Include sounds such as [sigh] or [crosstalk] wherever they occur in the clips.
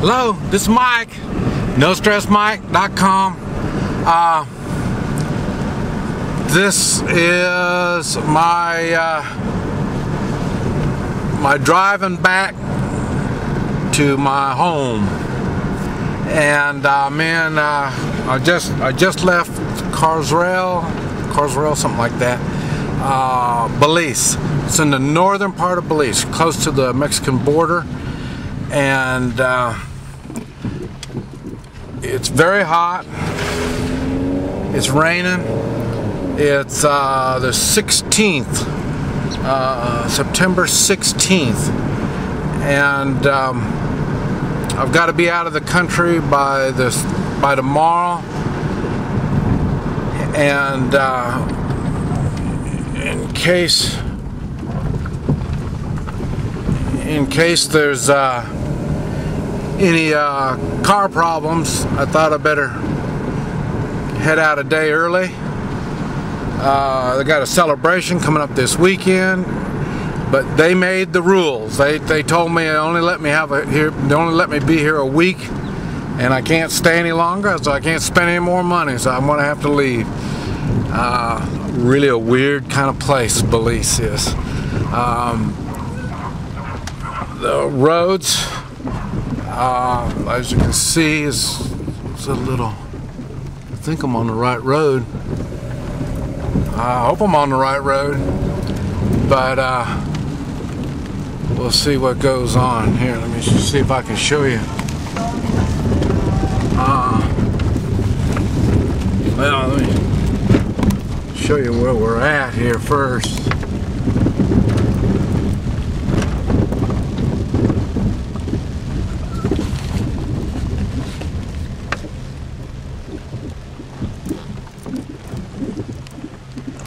Hello, this is Mike, NoStressMike.com. Uh, this is my uh, my driving back to my home, and uh, man, uh, I just I just left Carsrail, Carsrail, something like that. Uh, Belize. It's in the northern part of Belize, close to the Mexican border, and uh, it's very hot. It's raining. It's uh, the 16th, uh, September 16th, and um, I've got to be out of the country by this by tomorrow. And uh, in case in case there's uh, any uh, car problems, I thought I better head out a day early. Uh, they got a celebration coming up this weekend, but they made the rules. They they told me they only let me have a here. They only let me be here a week, and I can't stay any longer, so I can't spend any more money. So I'm gonna have to leave. Uh, really a weird kind of place Belize is. Um, the roads, uh, as you can see, it's, is a little. I think I'm on the right road. I hope I'm on the right road, but uh, we'll see what goes on here. Let me see if I can show you. Uh, well, let me show you where we're at here first.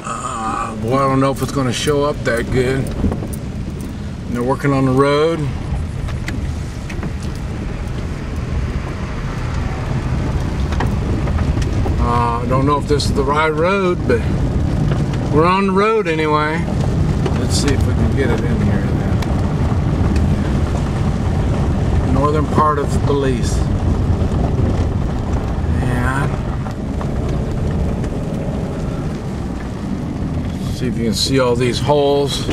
Uh, boy, I don't know if it's going to show up that good. They're working on the road. Uh, I don't know if this is the right road, but we're on the road anyway. Let's see if we can get it in here. Northern part of Belize. And see if you can see all these holes.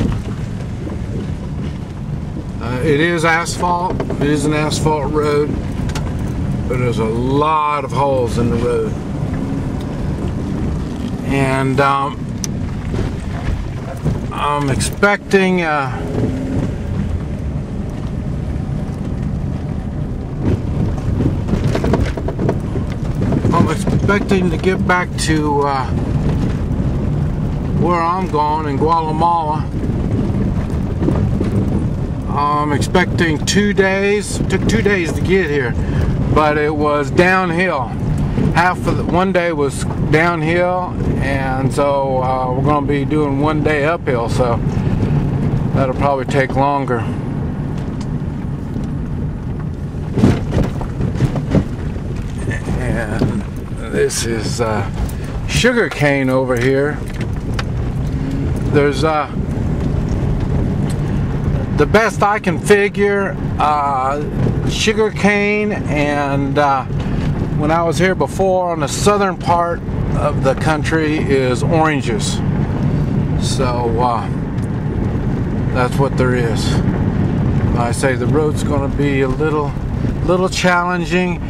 Uh, it is asphalt. It is an asphalt road, but there's a lot of holes in the road. And um, I'm expecting uh, I'm expecting to get back to uh, where I'm going in Guatemala. I'm expecting two days. Took two days to get here, but it was downhill. Half of the, one day was downhill, and so uh, we're going to be doing one day uphill. So that'll probably take longer. And this is uh, sugar cane over here. There's uh, the best I can figure, uh, sugar cane, and uh, when I was here before on the southern part of the country is oranges. So uh, that's what there is. I say the road's going to be a little, little challenging.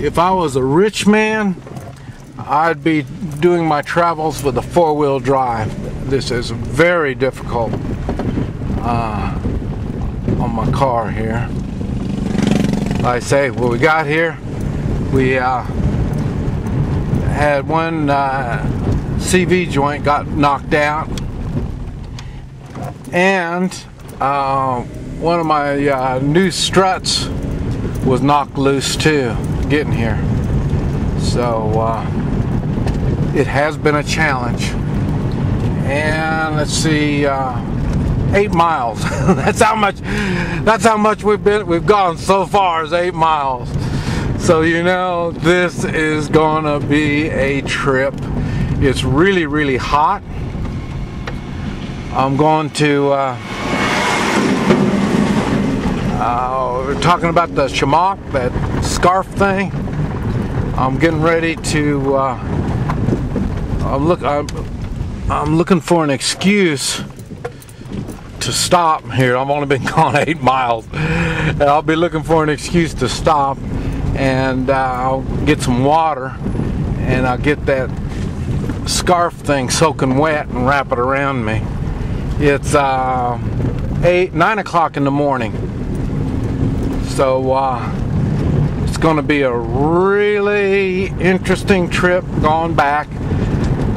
If I was a rich man, I'd be doing my travels with a four-wheel drive. This is very difficult uh, on my car here. Like I say, when we got here, we uh, had one uh, CV joint got knocked out, and uh, one of my uh, new struts was knocked loose too, getting here. So uh, it has been a challenge. And let's see, uh, eight miles. [laughs] that's how much. That's how much we've been. We've gone so far is eight miles. So you know this is gonna be a trip. It's really, really hot. I'm going to uh, uh, talking about the shamrock, that scarf thing. I'm getting ready to. Uh, I'm look. I'm, I'm looking for an excuse to stop here. I've only been [laughs] gone eight miles, and I'll be looking for an excuse to stop, and uh, I'll get some water, and I'll get that scarf thing soaking wet and wrap it around me. It's uh, eight, nine o'clock in the morning, so uh, it's going to be a really interesting trip going back.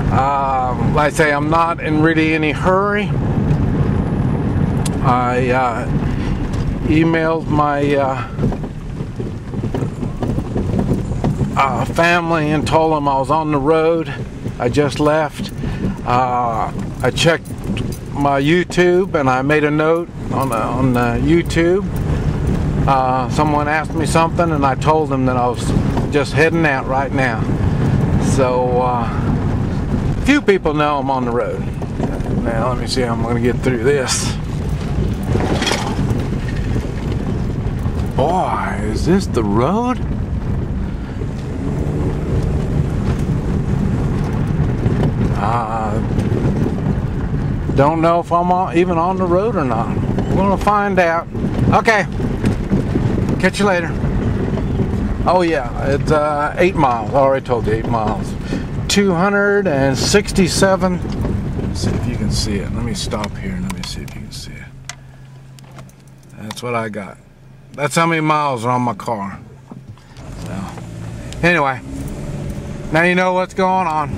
Uh, like I say, I'm not in really any hurry. I uh, emailed my uh, uh, family and told them I was on the road. I just left. Uh, I checked my YouTube and I made a note on, on YouTube. Uh, someone asked me something and I told them that I was just heading out right now. So, uh, few people know I'm on the road. Now, let me see how I'm going to get through this. Boy, is this the road? Uh, don't know if I'm even on the road or not. We're gonna find out. Okay. Catch you later. Oh yeah, it's uh, eight miles. I already told you eight miles. 267. Let's see if you can see it. Let me stop here and let me see if you can see it. That's what I got. That's how many miles are on my car. So, anyway, now you know what's going on.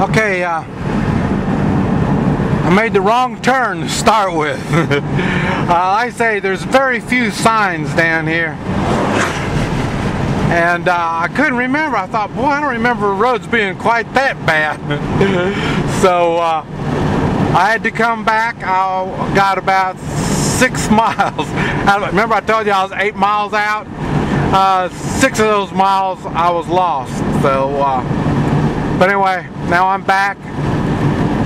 Okay, uh, I made the wrong turn to start with. [laughs] uh, I say there's very few signs down here. And uh, I couldn't remember. I thought, boy, I don't remember roads being quite that bad. [laughs] so uh, I had to come back. I got about six [laughs] miles. Remember I told you I was eight miles out? Uh, six of those miles I was lost. So, uh, but anyway, now I'm back.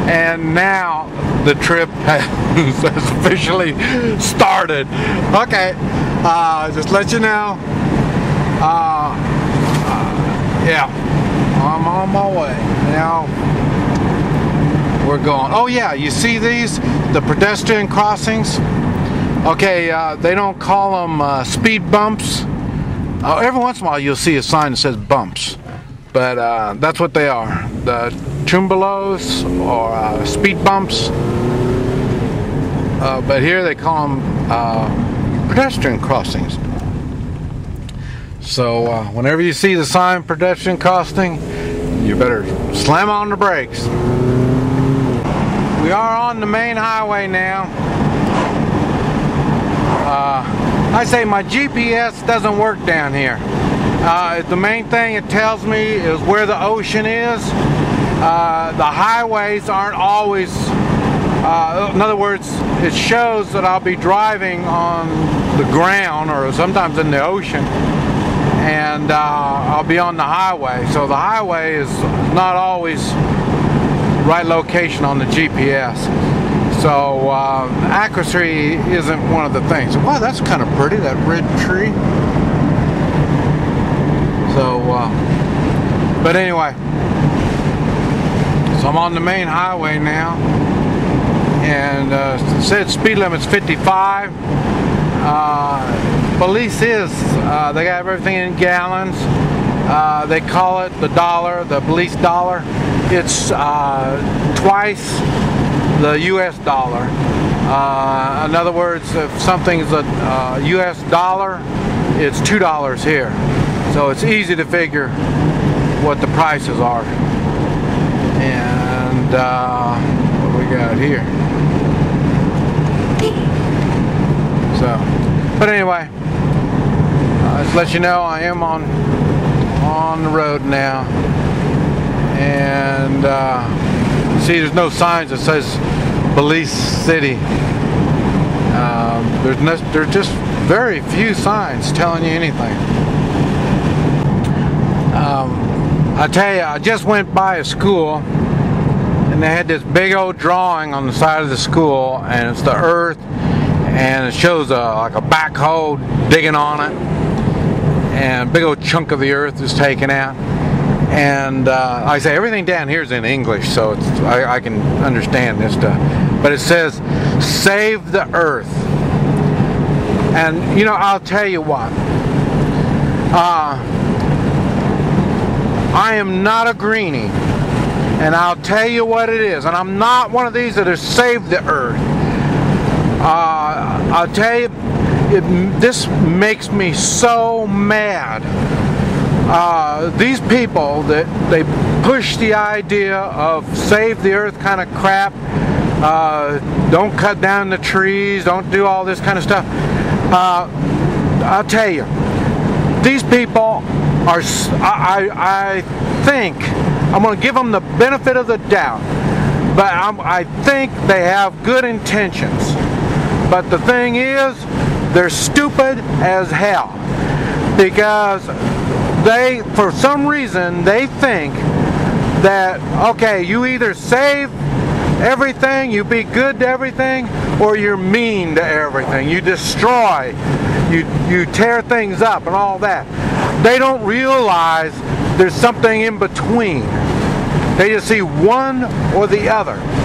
And now the trip [laughs] has officially started. Okay, uh, just let you know. Uh, yeah, I'm on my way. Now, we're going. Oh yeah, you see these? The pedestrian crossings? Okay, uh, they don't call them uh, speed bumps. Uh, every once in a while you'll see a sign that says bumps, but uh, that's what they are. The chumbalos or uh, speed bumps. Uh, but here they call them pedestrian crossings. So whenever you see the sign pedestrian costing, you better slam on the brakes. We are on the main highway now. Uh, I say my GPS doesn't work down here. Uh, the main thing it tells me is where the ocean is. Uh, the highways aren't always, uh, in other words, it shows that I'll be driving on the ground or sometimes in the ocean and uh, I'll be on the highway. So the highway is not always right location on the GPS. So uh, accuracy isn't one of the things. Wow, that's kind of pretty, that red tree. So, uh, but anyway, so I'm on the main highway now, and uh, said speed limit's 55. Uh, Belize is, uh, they got everything in gallons. Uh, they call it the dollar, the Belize dollar. It's uh, twice the U.S. dollar. Uh, in other words, if something's a uh, U.S. dollar, it's two dollars here. So it's easy to figure what the prices are. And uh, what we got here? So, but anyway, just let you know I am on on the road now, and. Uh, see there's no signs that says Belize City. Um, there's, no, there's just very few signs telling you anything. Um, I tell you, I just went by a school and they had this big old drawing on the side of the school and it's the earth and it shows a, like a backhoe digging on it, and big old chunk of the earth is taken out. And uh, I say everything down here is in English, so I, I can understand this stuff. But it says, "Save the earth." And you know, I'll tell you what. Uh, I am not a greenie. And I'll tell you what it is. And I'm not one of these that has saved the earth. Uh, I'll tell you, it, this makes me so mad. Uh, these people that they push the idea of save the earth kind of crap, uh, don't cut down the trees, don't do all this kind of stuff. Uh, I'll tell you, these people are, I, I think, I'm going to give them the benefit of the doubt, but I'm, I think they have good intentions. But the thing is, they're stupid as hell because they, for some reason, they think that, okay, you either save everything, you be good to everything, or you're mean to everything. You destroy, you, you tear things up and all that. They don't realize there's something in between. They just see one or the other.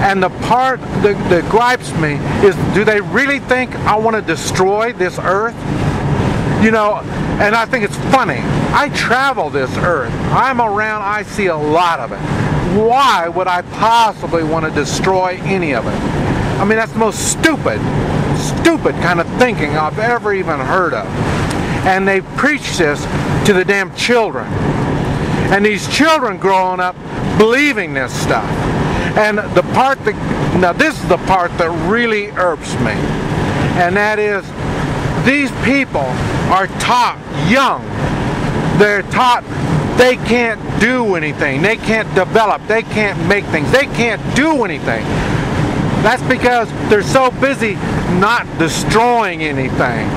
And the part that, that gripes me is do they really think I want to destroy this earth? You know, and I think it's funny. I travel this earth. I'm around, I see a lot of it. Why would I possibly want to destroy any of it? I mean, that's the most stupid, stupid kind of thinking I've ever even heard of and they preach this to the damn children. And these children growing up believing this stuff. And the part that, now this is the part that really irks me. And that is, these people are taught young. They're taught they can't do anything. They can't develop. They can't make things. They can't do anything. That's because they're so busy not destroying anything.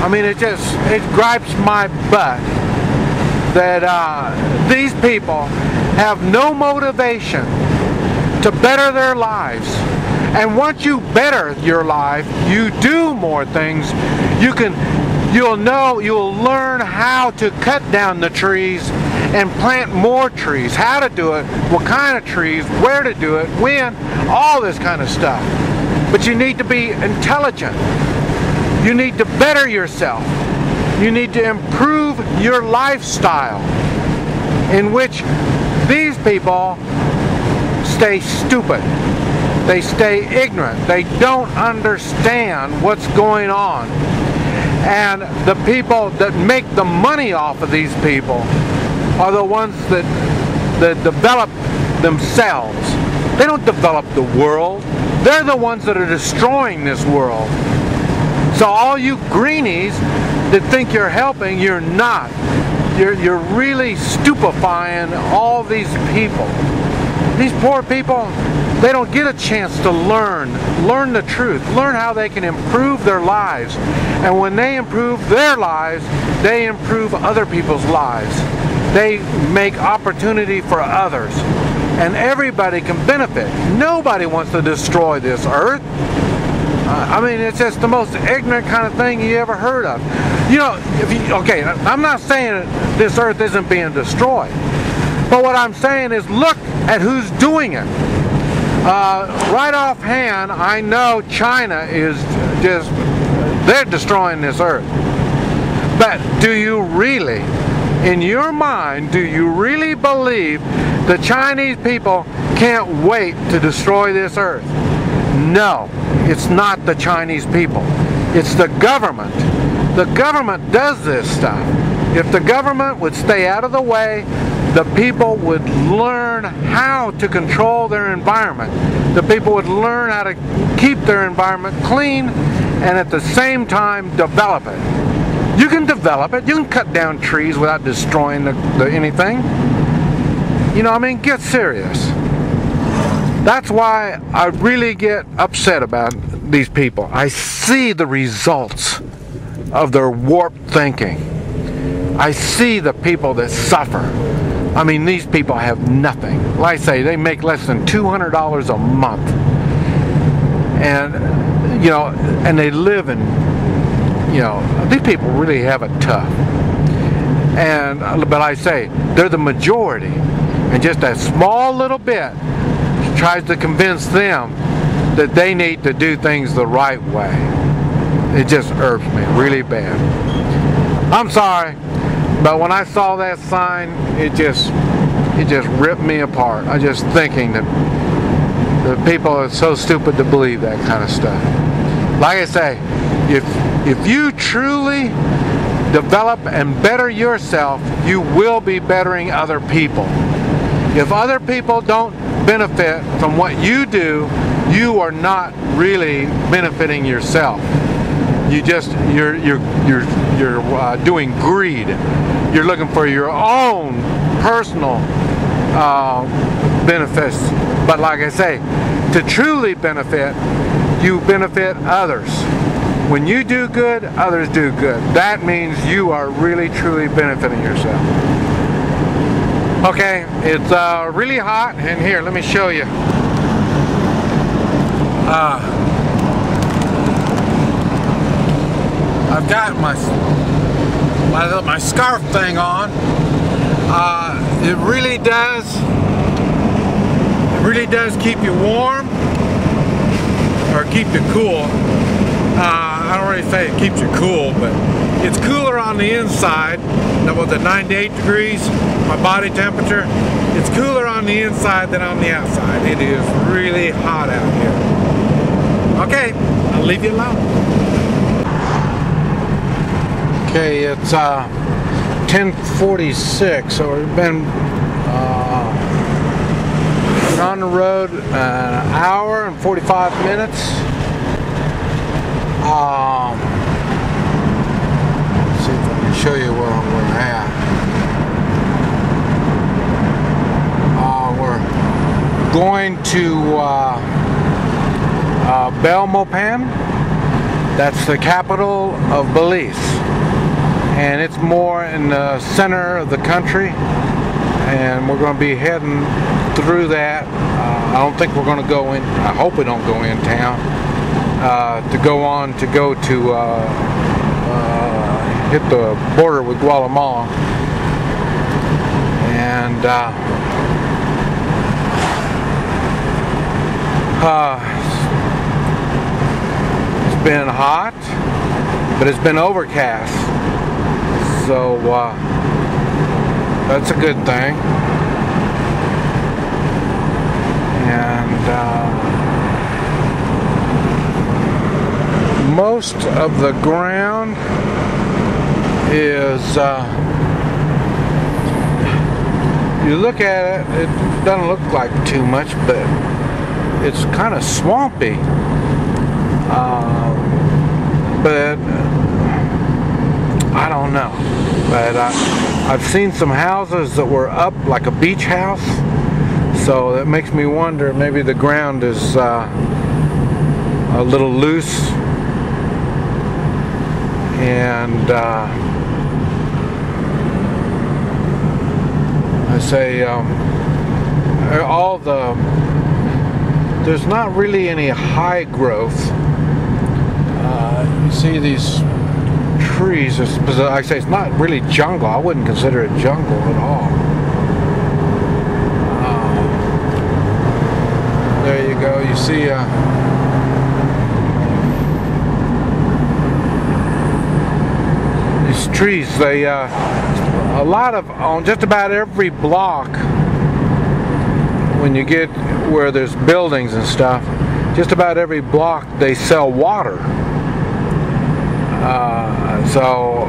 I mean, it just, it gripes my butt that uh, these people have no motivation to better their lives. And once you better your life, you do more things. You can, you'll know, you'll learn how to cut down the trees and plant more trees. How to do it, what kind of trees, where to do it, when, all this kind of stuff. But you need to be intelligent. You need to better yourself. You need to improve your lifestyle in which these people stay stupid. They stay ignorant. They don't understand what's going on. And the people that make the money off of these people are the ones that, that develop themselves. They don't develop the world. They're the ones that are destroying this world. So all you greenies that think you're helping, you're not. You're, you're really stupefying all these people. These poor people, they don't get a chance to learn, learn the truth, learn how they can improve their lives. And when they improve their lives, they improve other people's lives. They make opportunity for others. And everybody can benefit. Nobody wants to destroy this earth. I mean, it's just the most ignorant kind of thing you ever heard of. You know, you, okay, I'm not saying this earth isn't being destroyed. But what I'm saying is look at who's doing it. Uh, right offhand, I know China is just, they're destroying this earth. But do you really, in your mind, do you really believe the Chinese people can't wait to destroy this earth? No, it's not the Chinese people. It's the government. The government does this stuff. If the government would stay out of the way, the people would learn how to control their environment. The people would learn how to keep their environment clean and at the same time develop it. You can develop it. You can cut down trees without destroying the, the anything. You know, I mean, get serious. That's why I really get upset about these people. I see the results of their warped thinking. I see the people that suffer. I mean, these people have nothing. Like I say, they make less than $200 a month. And you know, and they live in, you know, these people really have it tough. And, uh, but I say, they're the majority. And just a small little bit tries to convince them that they need to do things the right way. It just irks me really bad. I'm sorry, but when I saw that sign, it just it just ripped me apart. I just thinking that the people are so stupid to believe that kind of stuff. Like I say, if if you truly develop and better yourself, you will be bettering other people. If other people don't benefit from what you do, you are not really benefiting yourself. You just you're you're you're you're uh, doing greed. You're looking for your own personal uh, benefits. But like I say, to truly benefit, you benefit others. When you do good, others do good. That means you are really truly benefiting yourself. Okay, it's uh, really hot, in here, let me show you. Uh, I've got my, my, my scarf thing on. Uh, it really does, it really does keep you warm, or keep you cool. Uh, I don't really say it keeps you cool, but it's cooler on the inside. That was at 98 degrees, my body temperature. It's cooler on the inside than on the outside. It is really hot out here. Okay, I'll leave you alone. Okay, it's uh, 1046, so we've been uh, on the road an hour and 45 minutes. Um, see if I can show you where we're at. Uh, we're going to uh, uh, Belmopan. That's the capital of Belize. And it's more in the center of the country. And we're going to be heading through that. Uh, I don't think we're going to go in, I hope we don't go in town. Uh, to go on to go to uh, uh, hit the border with Guatemala and uh, it's been hot but it's been overcast so uh, that's a good thing. And most of the ground is uh, you look at it it doesn't look like too much but it's kind of swampy. Uh, but I don't know but I, I've seen some houses that were up like a beach house. So that makes me wonder maybe the ground is uh, a little loose. And uh, I say um, all the there's not really any high growth. Uh, you see these trees like I say it's not really jungle. I wouldn't consider it jungle at all. Uh, there you go. You see uh, these trees they uh, a lot of on just about every block when you get where there's buildings and stuff just about every block they sell water. Uh, so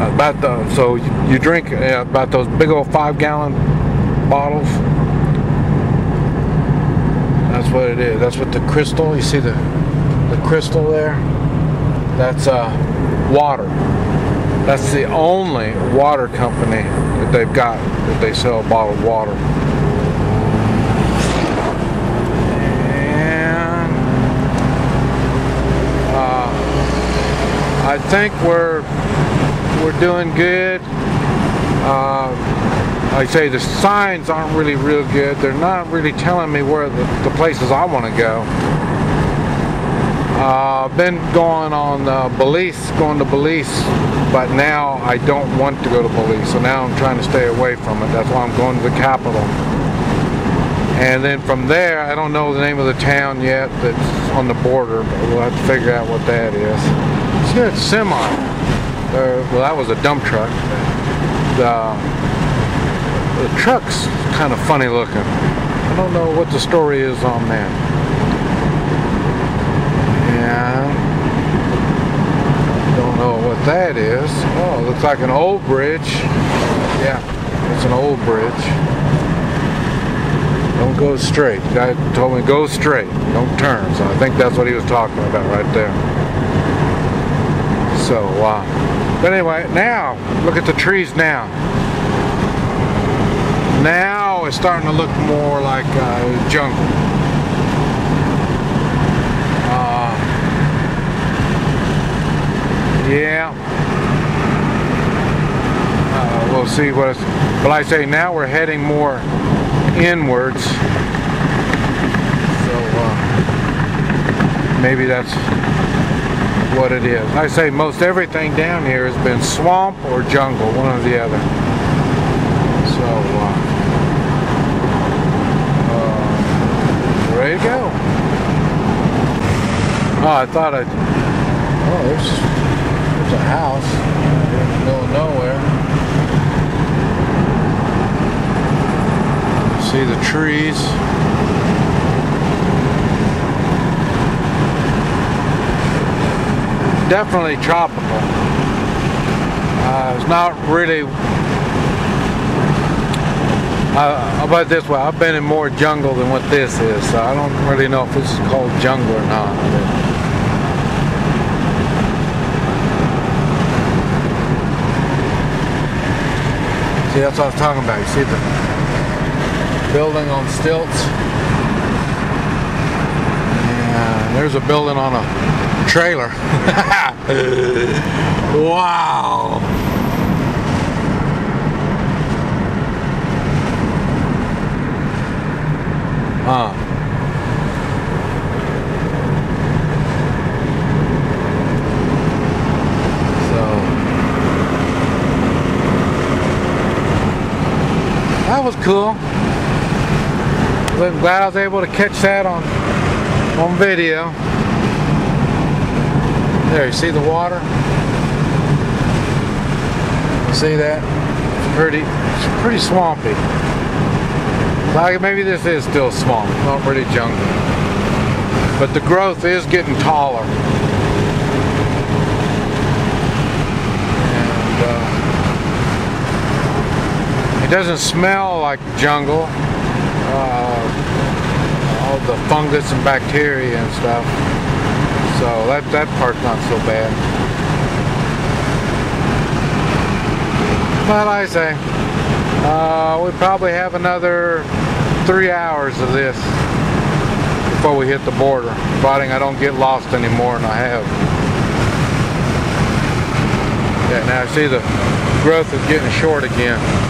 about the so you drink uh, about those big old five gallon bottles? That's what it is. That's what the crystal you see the the crystal there? That's uh, water. That's the only water company that they've got that they sell bottled water. I think we're we're doing good. Uh, I say the signs aren't really real good. They're not really telling me where the, the places I want to go. Uh, been going on uh, Belize, going to Belize, but now I don't want to go to Belize, so now I'm trying to stay away from it. That's why I'm going to the capital. And then from there, I don't know the name of the town yet that's on the border, but we'll have to figure out what that is. That semi. Uh, well, that was a dump truck. The, the truck's kind of funny looking. I don't know what the story is on that. Yeah. Don't know what that is. Oh, looks like an old bridge. Yeah, it's an old bridge. Don't go straight. The guy told me go straight, don't turn. So I think that's what he was talking about right there. So, uh, but anyway, now look at the trees now. Now it's starting to look more like uh, jungle. Uh, yeah. Uh, we'll see what. It's, but I say now we're heading more inwards. So uh, maybe that's what it is. I say most everything down here has been swamp or jungle, one or the other. So uh, uh, ready to go. Oh, I thought I'd. Oh, there's there's a house in the middle of nowhere. See the trees. Definitely tropical. Uh, it's not really uh, about this way, I've been in more jungle than what this is, so I don't really know if this is called jungle or not. See, that's what I was talking about. You see the building on stilts. And there's a building on a trailer. [laughs] wow. Huh. that was cool. I'm glad I was able to catch that on on video. There, you see the water? See that? It's pretty, it's pretty swampy. Like maybe this is still swamp, not really jungle. But the growth is getting taller. And uh, it doesn't smell like jungle uh, all the fungus and bacteria and stuff. So that, that part's not so bad. But I say, uh, we probably have another three hours of this before we hit the border, providing I don't get lost anymore, and I have. Yeah, now I see the growth is getting short again.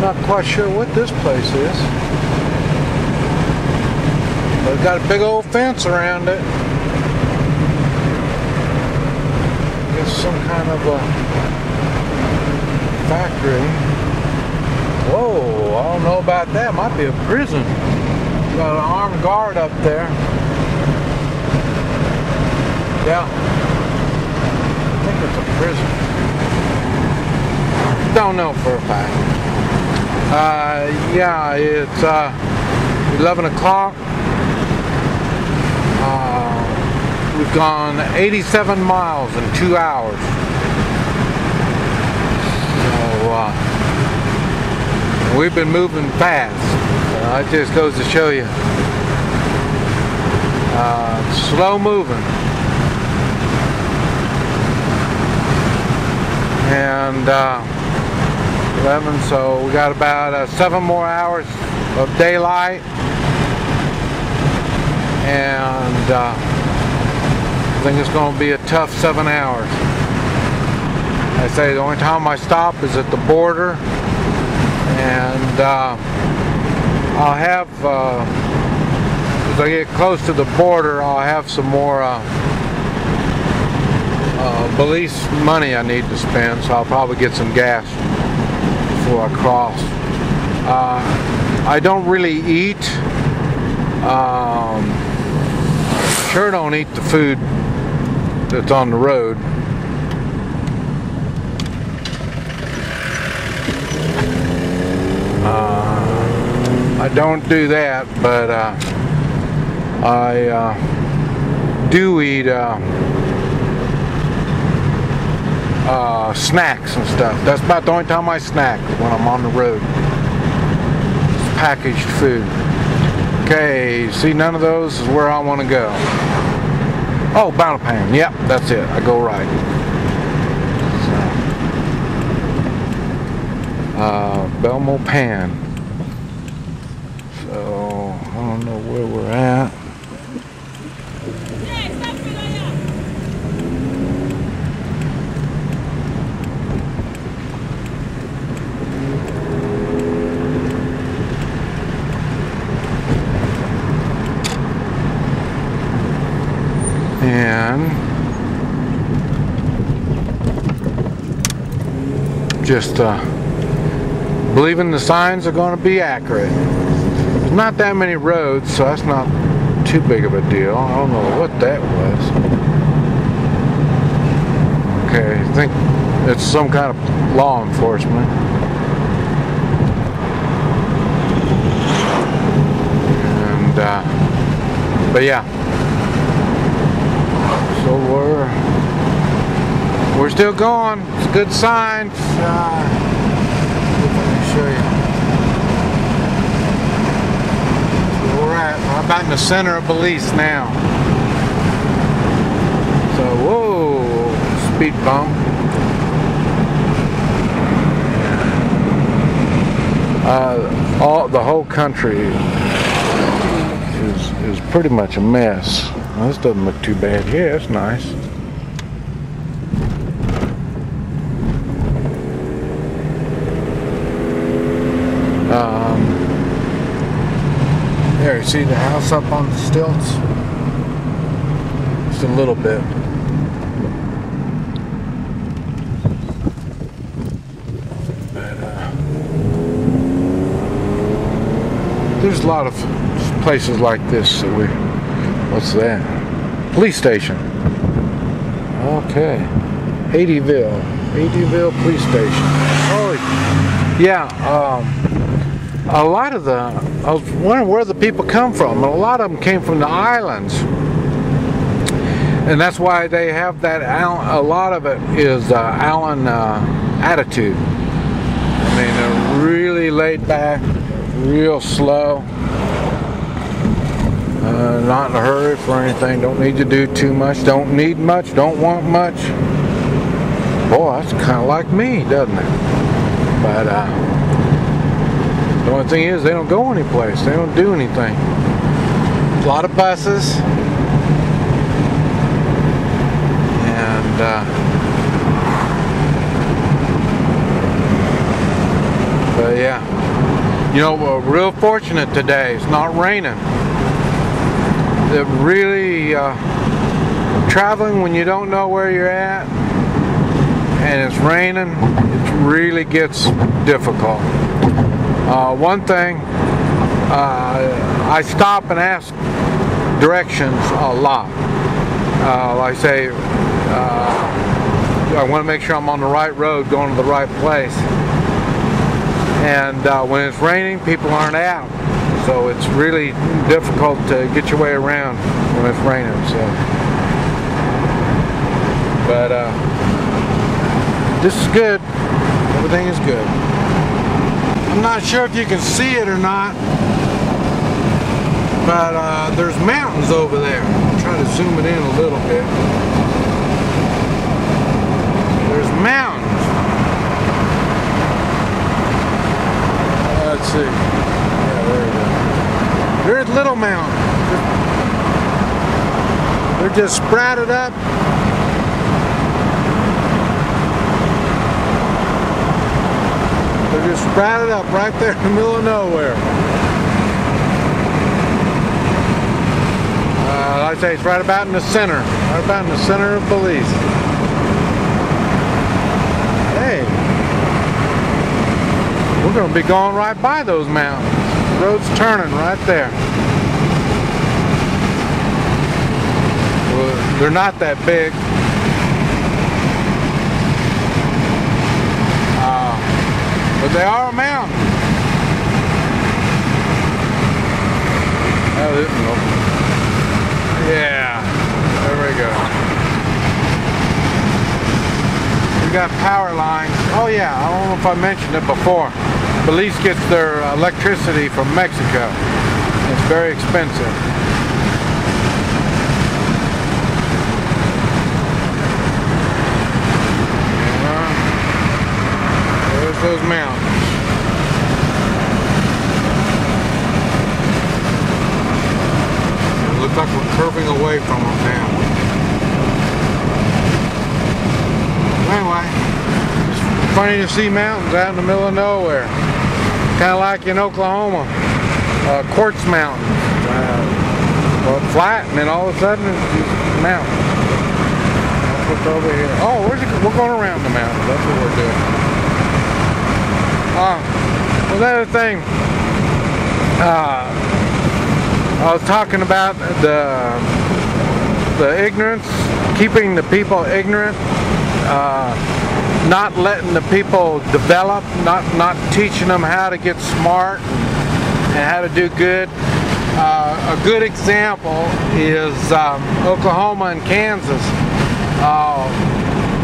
Not quite sure what this place is. But it's got a big old fence around it. I guess some kind of a factory. Whoa, I don't know about that. Might be a prison. Got an armed guard up there. Yeah. I think it's a prison. Don't know for a fact. Uh, yeah, it's uh, 11 o'clock. Uh, we've gone 87 miles in two hours. So, uh, we've been moving fast. Uh, it just goes to show you. Uh, slow moving. And uh, 11 so we got about uh, seven more hours of daylight. And uh, I think it's going to be a tough seven hours. I say the only time I stop is at the border. And uh, I'll have uh, as I get close to the border I'll have some more uh, uh, Belize money I need to spend so I'll probably get some gas before I uh, I don't really eat um, sure don't eat the food that's on the road. Uh, I don't do that, but uh, I uh, do eat uh, snacks and stuff. That's about the only time I snack when I'm on the road. It's packaged food. Okay, see none of those is where I want to go. Oh, Pan. Yep, that's it. I go right. uh, Belmopan. So I don't know where we're at. And just uh, believing the signs are going to be accurate. There's not that many roads, so that's not too big of a deal. I don't know what that was. Okay, I think it's some kind of law enforcement. And, uh, but yeah. So we're, we're still going. It's a good sign. Uh, show you. We're at, about in the center of Belize now. So, whoa, speed bump. Uh, all the whole country is is pretty much a mess. This doesn't look too bad here. It's nice. See the house up on the stilts? Just a little bit. But, uh, there's a lot of places like this that we. What's that? Police station. Okay. Hattieville. Hattieville Police Station. Oh, yeah. Um, a lot of the, I was wondering where the people come from. A lot of them came from the islands. And that's why they have that, a lot of it is uh, Allen uh, attitude. I mean, they're really laid back, real slow. Uh, not in a hurry for anything. Don't need to do too much. Don't need much. Don't want much. Boy, that's kind of like me, doesn't it? But uh, the only thing is they don't go anyplace. They don't do anything. A lot of buses. And uh, but yeah. You know, we're real fortunate today. It's not raining. It really uh, traveling when you don't know where you're at and it's raining, it really gets difficult. Uh, one thing, uh, I stop and ask directions a lot. Uh, I say, uh, I want to make sure I'm on the right road, going to the right place. And uh, when it's raining, people aren't out. So it's really difficult to get your way around when it's raining. So, But uh, this is good. Everything is good. I'm not sure if you can see it or not, but uh, there's mountains over there. I'm trying to zoom it in a little bit. There's mountains. let's see. Yeah, there we go. There's little mountains. They're just sprouted up They're just sprouted up right there in the middle of nowhere. Uh, like I say, it's right about in the center. Right about in the center of Belize. Hey. We're going to be going right by those mountains. The road's turning right there. Well, they're not that big. Uh, but they are a mountain. Oh, yeah, there we go. We got power lines. Oh yeah, I don't know if I mentioned it before. Belize gets their electricity from Mexico. It's very expensive. Those mountains. looks like we're curving away from them now. Anyway, it's funny to see mountains out in the middle of nowhere. Kind of like in Oklahoma, uh, Quartz Mountain. Uh, well, flat, and then all of a sudden it's just mountains. That's what's over here. Oh, where's it? We're going around the mountains. That's what we're doing. Another thing. Uh, I was talking about the the ignorance, keeping the people ignorant, uh, not letting the people develop, not not teaching them how to get smart and how to do good. Uh, a good example is um, Oklahoma and Kansas. Uh,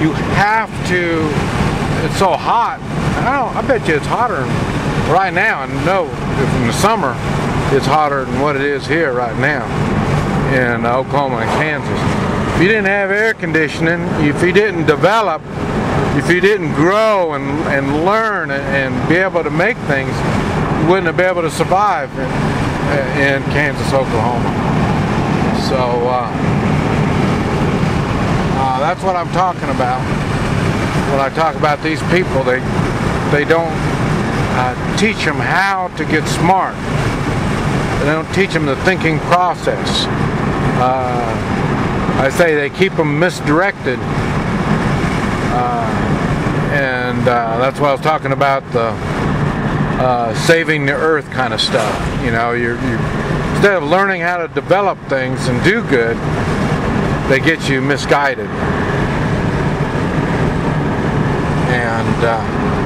you have to. It's so hot. I. I bet you it's hotter right now. And no, in the summer it's hotter than what it is here right now in Oklahoma and Kansas. If you didn't have air conditioning, if you didn't develop, if you didn't grow and, and learn and be able to make things, you wouldn't have been able to survive in, in Kansas, Oklahoma. So uh, uh, that's what I'm talking about. When I talk about these people, they they don't uh, teach them how to get smart. They don't teach them the thinking process. Uh, I say they keep them misdirected. Uh, and uh, that's why I was talking about the uh, saving the earth kind of stuff. You know, you instead of learning how to develop things and do good, they get you misguided. And, uh,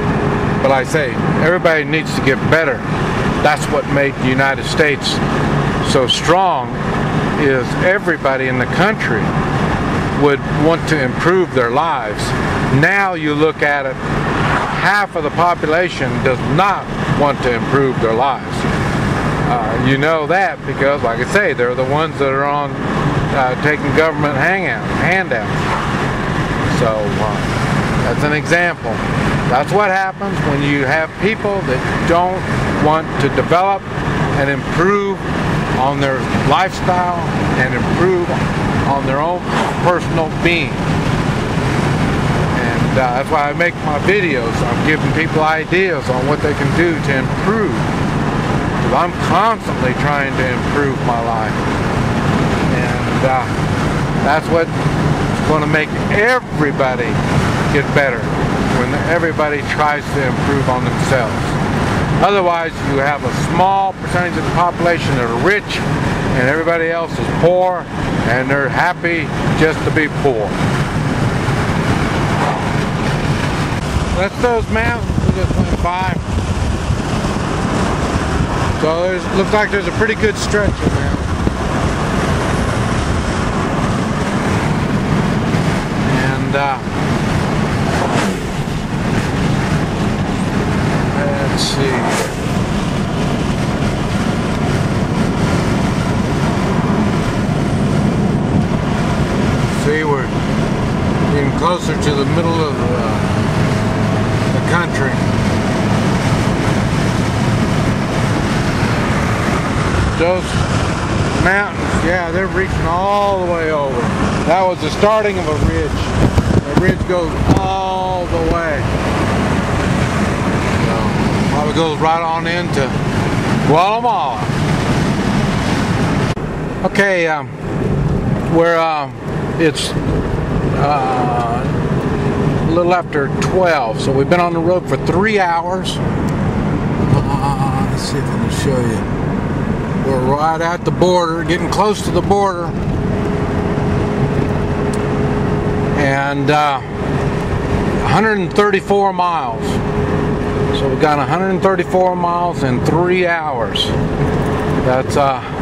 but I say, everybody needs to get better that's what made the United States so strong is everybody in the country would want to improve their lives. Now you look at it, half of the population does not want to improve their lives. Uh, you know that because, like I say, they're the ones that are on uh, taking government hangout, handouts. So uh, that's an example. That's what happens when you have people that don't want to develop and improve on their lifestyle and improve on their own personal being. And uh, that's why I make my videos. I'm giving people ideas on what they can do to improve. I'm constantly trying to improve my life. And uh, that's what's going to make everybody get better when everybody tries to improve on themselves. Otherwise, you have a small percentage of the population that are rich and everybody else is poor and they're happy just to be poor. That's those mountains we just went by. So it looks like there's a pretty good stretch of mountains. And uh, Let's see. See, we're closer to the middle of the, the country. Those mountains, yeah, they're reaching all the way over. That was the starting of a ridge. The ridge goes all the way. So, Probably goes right on into Guatemala. Okay, um, we're uh, it's uh, a little after 12, so we've been on the road for three hours. Uh, let's see if I can show you. We're right at the border, getting close to the border. And uh, 134 miles. So we've got 134 miles in three hours. That's uh,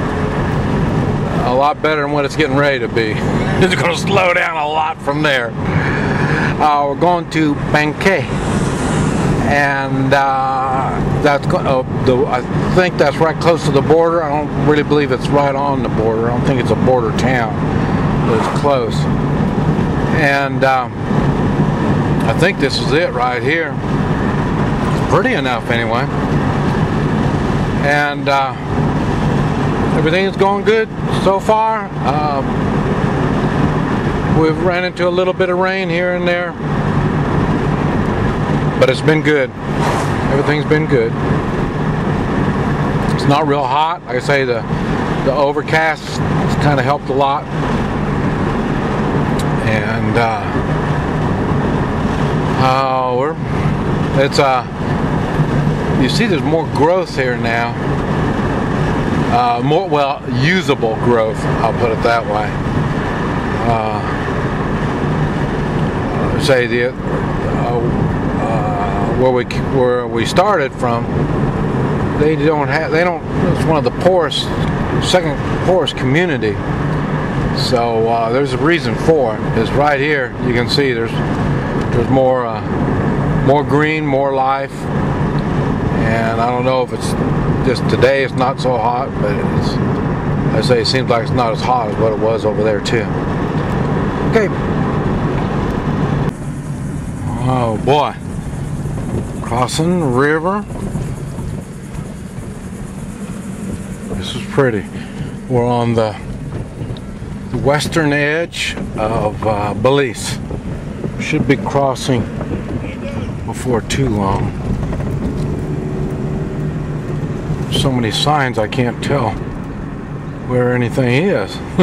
a lot better than what it's getting ready to be. [laughs] it's going to slow down a lot from there. Uh, we're going to Benque, and uh, that's uh, the, I think that's right close to the border. I don't really believe it's right on the border. I don't think it's a border town, but it's close. And uh, I think this is it right here. It's pretty enough anyway. And everything is going good so far. Uh, we've ran into a little bit of rain here and there, but it's been good. Everything's been good. It's not real hot. Like I say, the the overcast has kind of helped a lot, and uh, uh, we're it's uh you see there's more growth here now uh, more well usable growth I'll put it that way. Uh, say the uh, uh, where we where we started from they don't have they don't it's one of the poorest second poorest community. So uh, there's a reason for it. Is right here. You can see there's there's more uh, more green more life and I don't know if it's just today it's not so hot but it's I say it seems like it's not as hot as what it was over there too. Okay. Oh boy. Crossing the river. This is pretty. We're on the western edge of uh, Belize. Should be crossing before too long so many signs I can't tell where anything is [laughs]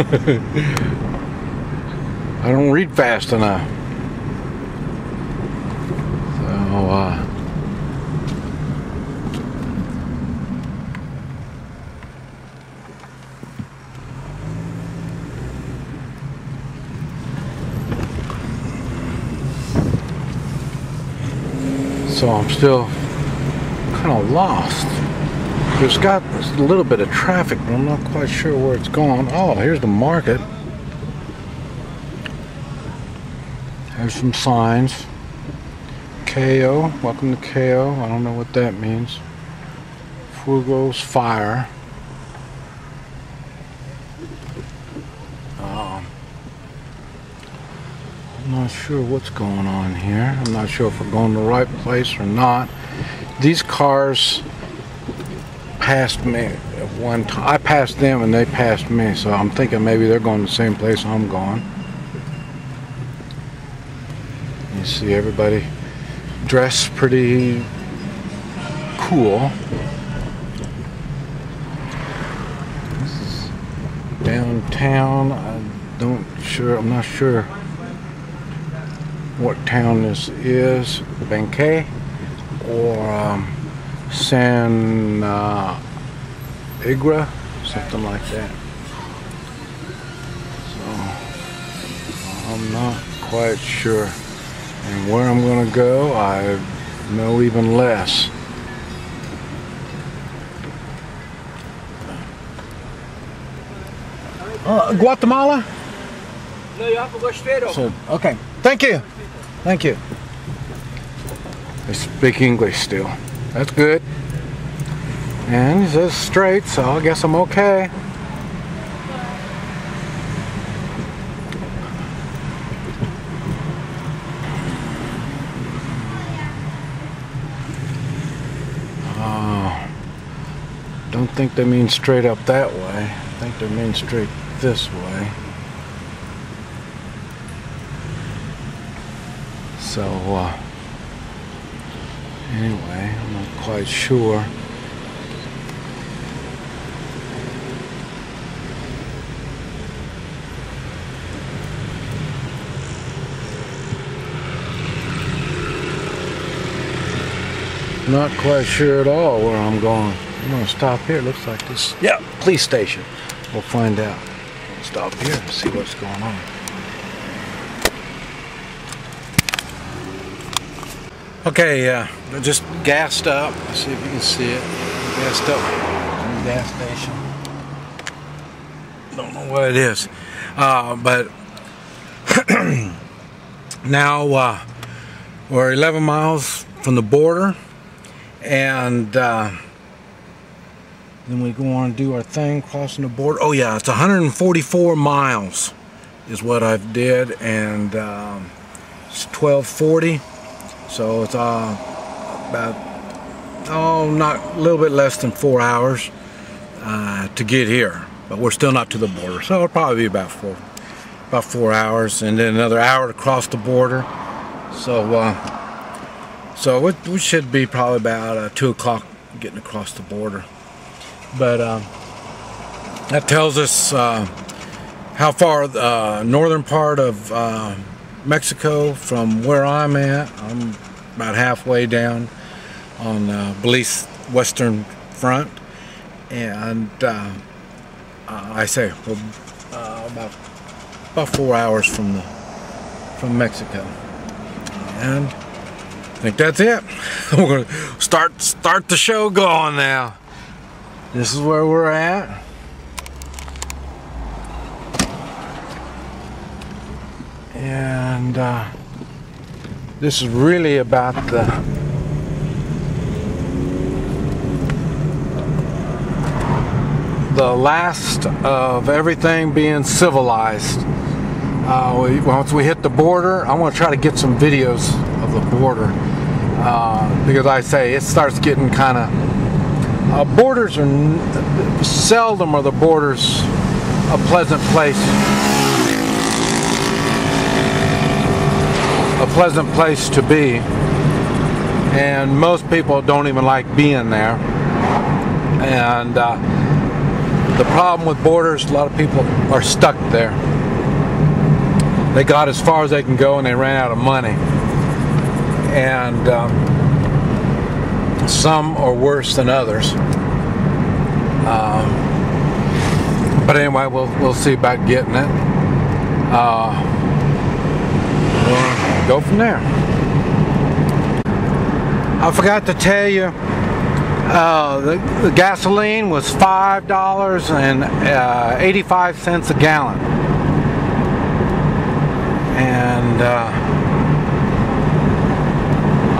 I don't read fast enough so uh, so I'm still kind of lost. There's got a little bit of traffic, but I'm not quite sure where it's going. Oh, here's the market. There's some signs. Cayo, welcome to Cayo. I don't know what that means. Fugo's Fire. Um, I'm not sure what's going on here. I'm not sure if we're going to the right place or not. These cars passed me one time. I passed them and they passed me, so I'm thinking maybe they're going the same place I'm going. You see everybody dressed pretty cool. This is downtown. I don't sure. I'm not sure what town this is. Benque or um, San uh, Igra, something like that. So I'm not quite sure. And where I'm going to go, I know even less. Uh, Guatemala? No, you have to go straight So, okay. Thank you. Thank you. They speak English still. That's good. And he says straight, so I guess I'm okay. Oh, don't think they mean straight up that way. I think they mean straight this way. So, uh, anyway, quite sure. Not quite sure at all where I'm going. I'm gonna stop here. Looks like this. Yeah, police station. We'll find out. Stop here and see what's going on. Okay, uh, just gassed up. Let's see if you can see it. Gassed up in the gas station. Don't know what it is, uh, but [clears throat] now uh, we're 11 miles from the border and uh, then we go on and do our thing crossing the border oh yeah it's 144 miles is what I've did and um, it's 1240 so it's uh, about oh not a little bit less than four hours uh, to get here. But we're still not to the border. So it'll probably be about four about four hours and then another hour to cross the border. So uh, so we should be probably about uh, 2 o'clock getting across the border. But um, that tells us uh, how far the uh, northern part of uh, Mexico from where I'm at. I'm about halfway down on uh, Belize western front. And uh, I say well, about, about four hours from, the, from Mexico. And I think that's it. [laughs] We're gonna start start the show going now. This is where we're at. And uh, this is really about the the last of everything being civilized. Uh, we, once we hit the border, I want to try to get some videos of the border uh, because I say it starts getting kind of uh, borders are seldom are the borders a pleasant place pleasant place to be and most people don't even like being there and uh, the problem with borders a lot of people are stuck there they got as far as they can go and they ran out of money and um, some are worse than others. Um, but anyway, we'll we'll see about getting it. Uh, go from there. I forgot to tell you, uh, the, the, gasoline was five dollars and uh, eighty-five cents a gallon, and uh,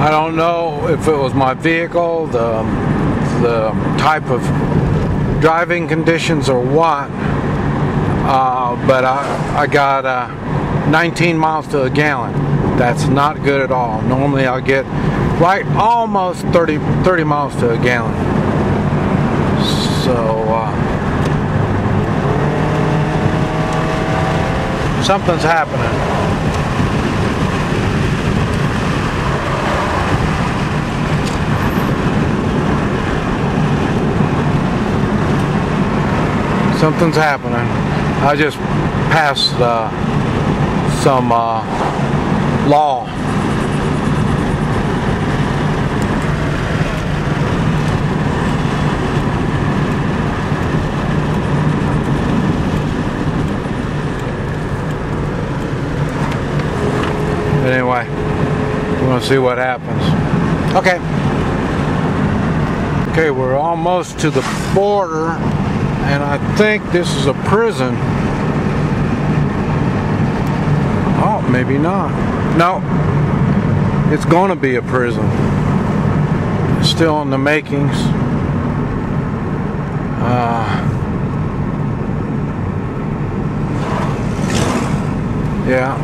I don't know if it was my vehicle, the, the type of driving conditions or what, uh, but I, I got uh, 19 miles to a gallon. That's not good at all. Normally I'll get right almost 30, 30 miles to a gallon. So, uh, something's happening. something's happening. I just passed uh, some uh, law. But anyway, we're gonna see what happens. Okay. Okay, we're almost to the border and I think this is a prison. Oh, maybe not. No, it's going to be a prison. It's still in the makings. Uh, yeah,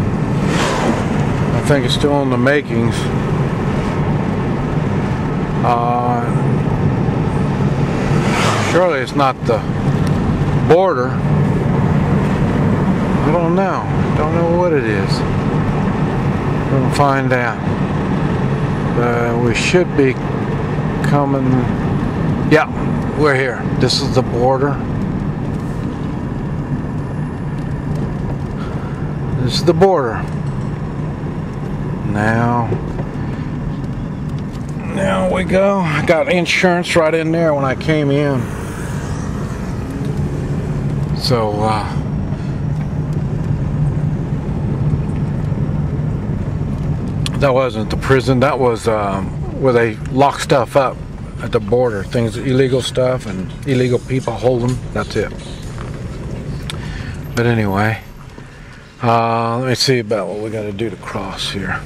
I think it's still in the makings. Uh, surely it's not the border. I don't know. Don't know what it is. We'll find out. Uh, we should be coming. Yeah, we're here. This is the border. This is the border. Now, now we go. I got insurance right in there when I came in. So, uh, that wasn't the prison. That was um, where they lock stuff up at the border. Things, illegal stuff, and illegal people hold them. That's it. But anyway, uh, let me see about what we got to do to cross here.